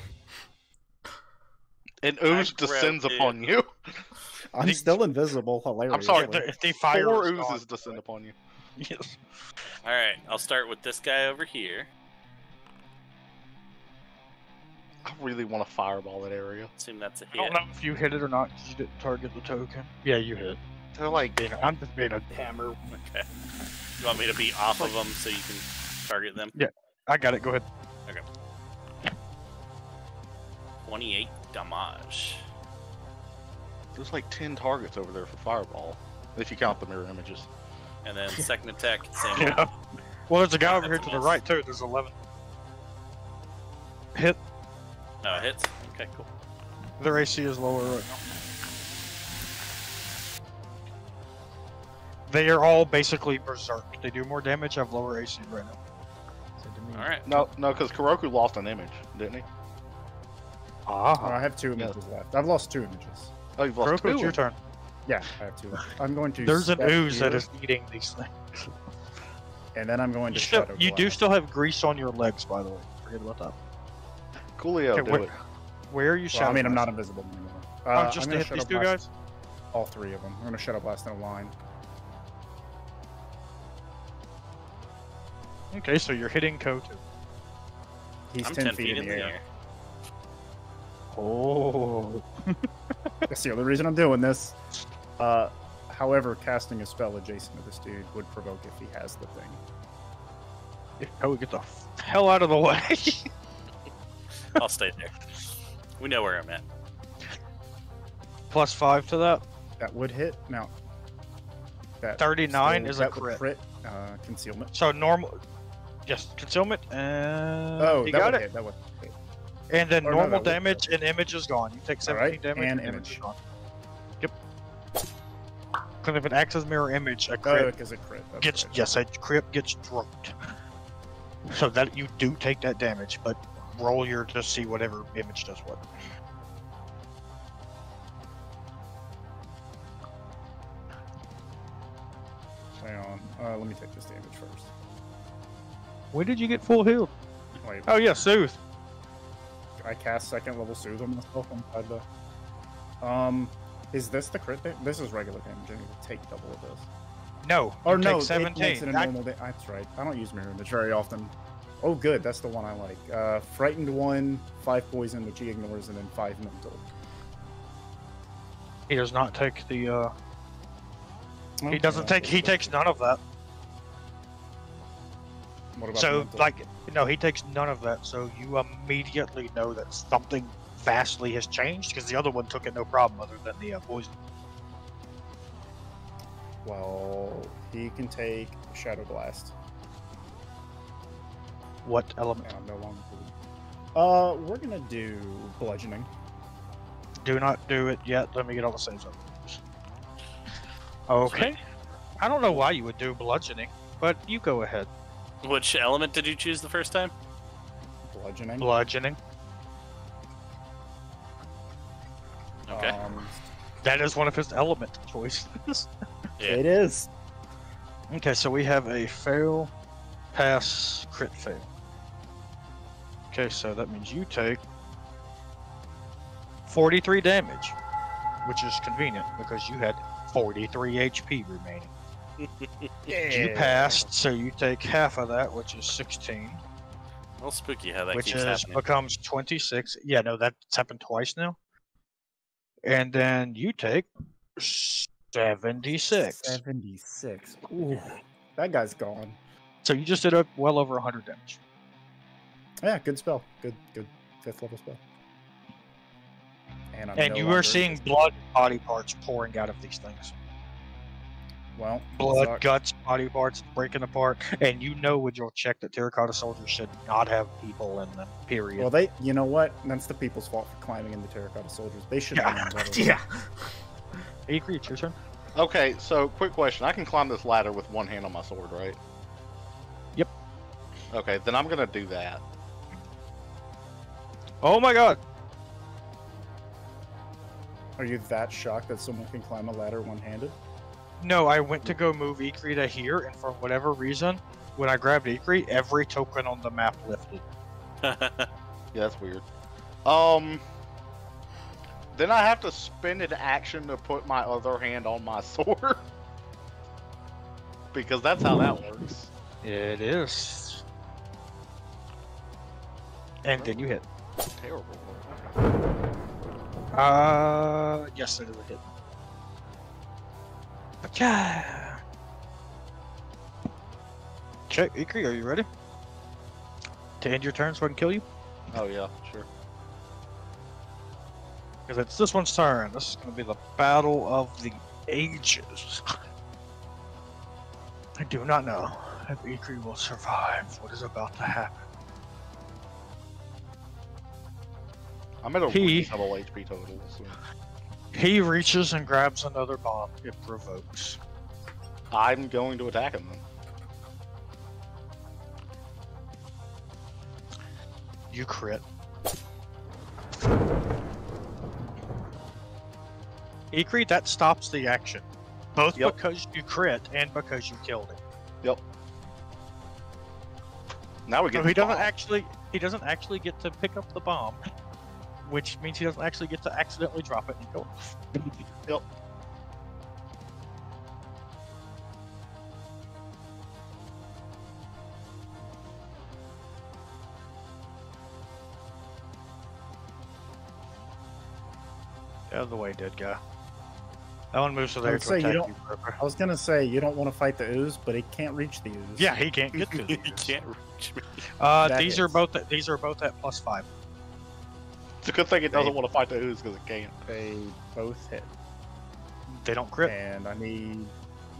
And I ooze descends it. upon you. [LAUGHS] I'm Think- still invisible. Hilarious. I'm sorry, the, the fire Four oozes gone. descend upon you. [LAUGHS] Yes. All right, I'll start with this guy over here. I really want to fireball that area. Assume that's a hit. I don't know if you hit it or not because you didn't target the token. Yeah, you hit. They're like, Being, I'm just being a hammer. Okay. You want me to be off of them so you can target them? I got it. Go ahead. Okay. 28 damage. there's like ten targets over there for fireball, if you count the mirror images. And then second attack, [LAUGHS] same. Yeah. Well, there's a guy over here to a the miss. right too. There's 11. Hit. No, it hits. Okay, cool. Their AC is lower right now. They are all basically berserk. They do more damage, have lower AC right now. All right. No, no, because Kuroku lost an image, didn't he? Oh, Ah. I have two images left. I've lost two images. Oh, you've lost Kuroku, two. it's your turn. Yeah, I have two left. I'm going to. There's an step ooze that here, is eating these things. And then I'm going You, to still, shadow you do still have grease on your legs, by the way. Forget about that. Coolio, Okay, do where, it. where are you Well, shadow I mean, I'm not invisible anymore. Oh, Uh, just I'm to gonna hit these two guys? All three of them. I'm going to shut up last in a line. Okay, so you're hitting Kotu. He's I'm 10, feet, in the air. Oh. [LAUGHS] That's the only reason I'm doing this. Uh, however, casting a spell adjacent to this dude would provoke if he has the thing. Oh, get the hell out of the way. [LAUGHS] I'll stay there. We know where I'm at. Plus five to that. That would hit. Now, that 39 is a that would crit. crit uh, concealment. So normal. Yes, concealment, and oh, you that got it. hit. That hit. And then Or normal would- damage and image is gone. You take 17 Alright, damage and and, image. image. is gone. Yep. Because if it acts as mirror image, a Oh, crit because it crit. That's gets right. yes, a crit gets dropped. So that you do take that damage, but roll your to see whatever image does what. Hang on. Uh, let me take this damage first. When did you get full healed? Wait, Oh yeah, soothe. I cast second level soothe on myself inside the. Um, is this the crit? Da- this is regular damage. I need to take double of this. No. Or no, take it 17. makes it a I- normal da- That's right. I don't use mirror image very often. Oh, good. That's the one I like. Uh, frightened one, five poison, which he ignores, and then five mental. he does not take the. uh He doesn't take. He takes none of that. What about So, mental? like, no, he takes none of that. So you immediately know that something vastly has changed because the other one took it no problem, other than the uh, poison. Well, he can take Shadow Blast. What element? And I'm no longer. Uh, we're gonna do bludgeoning. Do not do it yet. Let me get all the saves up. Okay. I don't know why you would do bludgeoning, but you go ahead. Which element did you choose the first time? Bludgeoning. Bludgeoning. Okay. Um, That is one of his element choices. [LAUGHS] Yeah. It is. okay, so we have a fail, pass, crit fail. Okay, so that means you take 43 damage, which is convenient because you had 43 HP remaining. You passed, so you take half of that, which is 16, A little spooky how that which keeps is happening. becomes 26. Yeah, no, that's happened twice now. And then you take 76. Seventy-six. Ooh, that guy's gone. So you just did a well over 100 damage. Yeah, good spell. Good, good fifth level spell. And I'm And no you are seeing blood body parts pouring out of these things. Well, blood, sucks. guts, body parts breaking apart, and you know with your check that terracotta soldiers should not have people in them. Period. Well, they, you know what? That's the people's fault for climbing into terracotta soldiers. They should Yeah. have known better. [LAUGHS] Yeah. Ikrie, it's your turn. Okay, so quick question. I can climb this ladder with one hand on my sword, right? Yep. Okay, then I'm gonna do that. Oh my god! Are you that shocked that someone can climb a ladder one-handed? No, I went to go move Ikrie to here, and for whatever reason, when I grabbed Ikrie, every token on the map lifted. [LAUGHS] Yeah, that's weird. Um, then I have to spend an action to put my other hand on my [LAUGHS] sword. because that's how that works. It is. And then you hit. Terrible. Uh, yes, it is a hit. Okay. Okay, Ikrie, are you ready? To end your turn so I can kill you? Oh yeah, sure. Because it's this one's turn. This is going to be the battle of the ages. I do not know if Ikrie will survive what is about to happen. I'm at a He- reasonable HP total. So He reaches and grabs another bomb it provokes. I'm going to attack him then. You crit. Ikrie, that stops the action. Both Yep. because you crit and because you killed it. Yep. Now we get So he doesn't bomb. actually he doesn't actually get to pick up the bomb, which means he doesn't actually get to accidentally drop it and go. [LAUGHS] Yep. Out of the way, dead guy. That one moves to there to attack you, I was gonna say you don't want to fight the ooze, but it can't reach the ooze. Yeah, he can't get to the [LAUGHS] can't reach me. Uh, these are both at, these are both at plus five. It's a good thing it doesn't want to fight the ooze because it can't. they both hit, They don't crit. and I need.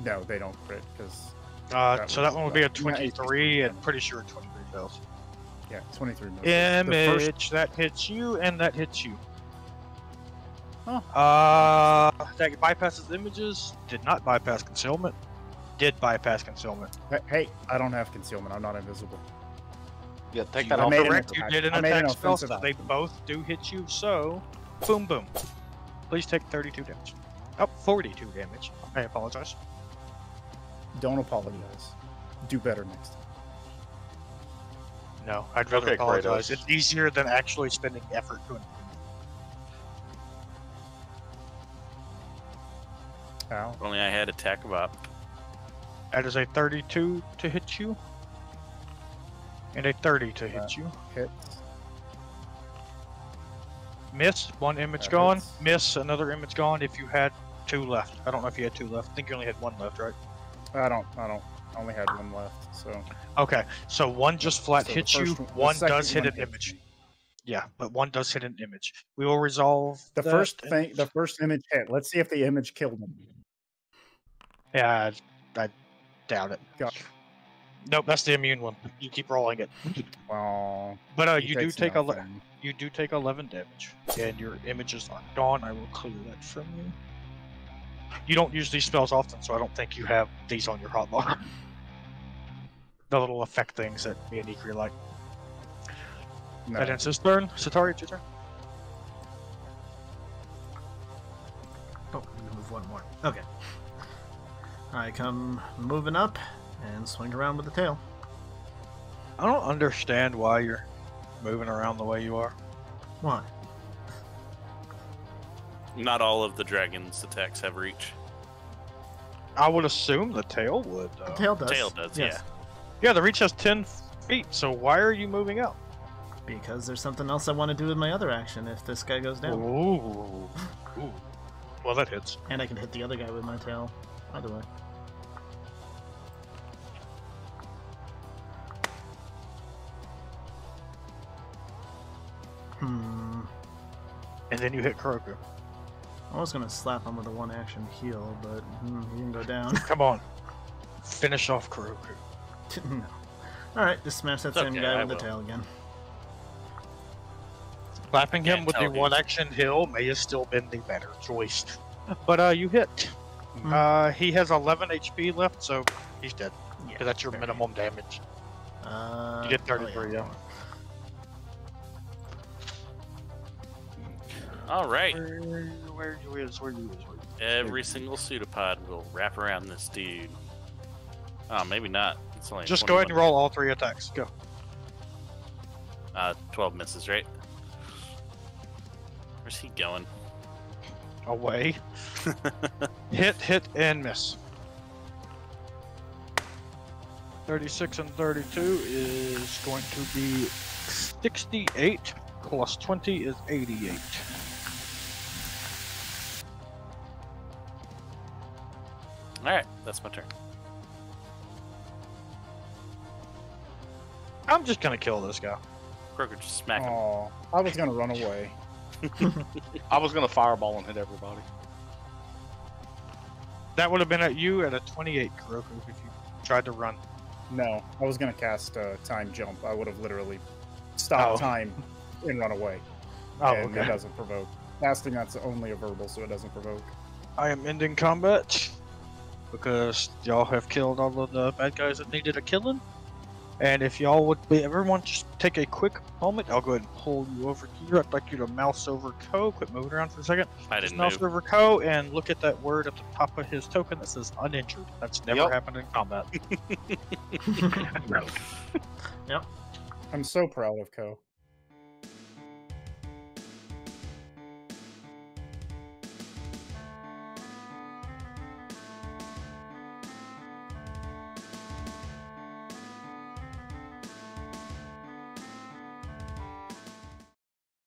No, they don't crit because Uh, that so that one would be a 23, and pretty sure 23 fails. yeah, twenty-three. misses. The first- Image that hits you, and that hits you. Huh. Uh, that bypasses images. Did not bypass concealment. Did bypass concealment. Hey, I don't have concealment. I'm not invisible. Yeah, take You that off. correct. You did an I made an attack spell, offensive so they both do hit you. So, boom, boom. Please take 32 damage. Oh, 42 damage. I apologize. Don't apologize. Do better next time. No, I'd rather Okay, apologize. Kratos. It's easier than actually spending effort to improve. Ow. If only I had attack of op. That is a 32 to hit you. And a 30 to hit you. Hits. Miss, one image That gone. hits. Miss, another image gone if you had two left. I don't know if you had two left. I think you only had one left, right? I don't. I don't. I only had one left. So Okay, so one just flat So hits you, one- one does hit one an image. me. Yeah, but one does hit an image. We will resolve the first in- thing, the first image hit. Let's see if the image killed him. Yeah, I, I doubt it. Got- Nope, that's the immune one. You keep rolling it. Well, But uh, you do take ele- nothing. you do take 11 damage, and your images are gone. I will clear that from you. You don't use these spells often, so I don't think you have these on your hotbar. [LAUGHS] the little effect things that me and Ikrie like. No. That ends his turn. Setari, it's your turn. Oh, I'm gonna move one more. Okay. I come moving up and swing around with the tail. I don't understand why you're moving around the way you are. Why? Not all of the dragon's attacks have reach. I would assume the tail would. The tail does. Tail does, yes. Yeah, the reach has 10 feet, so why are you moving out? Because there's something else I want to do with my other action if this guy goes down. Ooh. Ooh. Well, that hits. And I can hit the other guy with my tail. Either way. Hmm. And then you hit Kuroku. I was gonna slap him with a one action heal, but hmm, he didn't go down. [LAUGHS] Come on. Finish off Kuroku. [LAUGHS] no. Alright, just smash that It's same okay, guy I with the tail again. Slapping him Can't with the tell who's- one action hill may have still been the better choice. [LAUGHS] But uh, you hit. Hmm. Uh, he has 11 HP left, so he's dead. Yeah, that's your fair. minimum damage. Uh, You get oh, 33, yeah. All right. Where, where you is? Where you is? Where you Every single pseudopod will wrap around this dude. Oh, maybe not. It's only Just go ahead and roll all three attacks. Go. Uh, 12 misses, right? Where's he going? Away. [LAUGHS] hit, hit, and miss. 36 and 32 is going to be 68 plus 20 is 88. All right, that's my turn. I'm just gonna kill this guy. Croaker just smack him. Oh, I was gonna run away. [LAUGHS] I was gonna fireball and hit everybody. That would have been at you at a 28 Kuroku if you tried to run. No, I was gonna cast a time jump. I would have literally stopped Oh. time [LAUGHS] and run away. Oh, and it doesn't provoke. Casting that's only a verbal, so it doesn't provoke. I am ending combat because y'all have killed all of the bad guys that needed a killing. And if y'all would be, everyone just take a quick moment, I'll go ahead and pull you over here. I'd like you to mouse over Ko. Quit moving around for a second. I Just didn't mouse move. over Ko. and look at that word at the top of his token that says uninjured. That's never Yep. happened in combat. [LAUGHS] [LAUGHS] yep. I'm so proud of Ko.